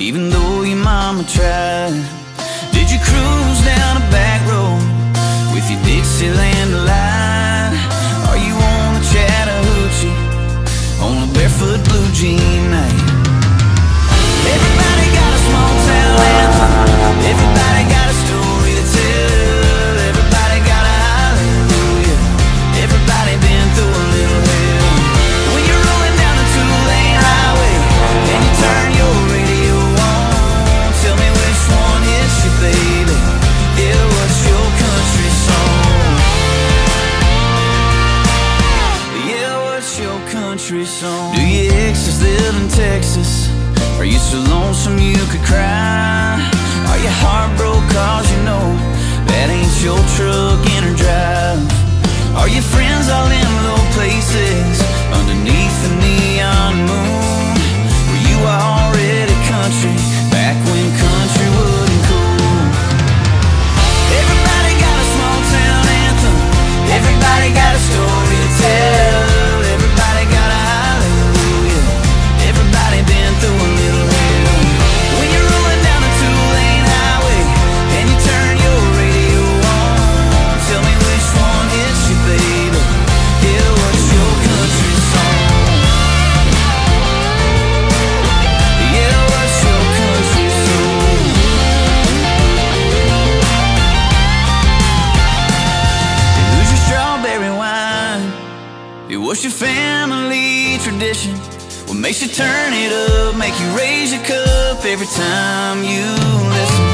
Even though your mama tried. Do your exes live in Texas? Are you so lonesome you could cry? Are you heartbroken cause you know That ain't your truck in her drive? What's your family tradition? What makes you turn it up, make you raise your cup every time you listen?